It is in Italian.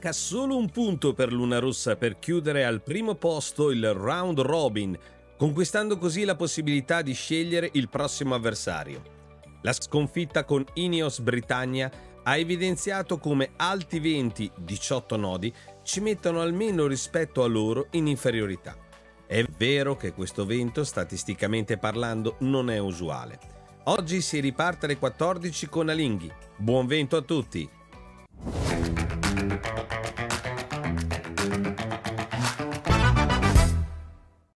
manca solo un punto per Luna Rossa per chiudere al primo posto il round robin, conquistando così la possibilità di scegliere il prossimo avversario. La sconfitta con Ineos Britannia ha evidenziato come alti venti, 18 nodi, ci mettono almeno rispetto a loro in inferiorità. È vero che questo vento, statisticamente parlando, non è usuale. Oggi si riparte alle 14 con Alinghi. Buon vento a tutti!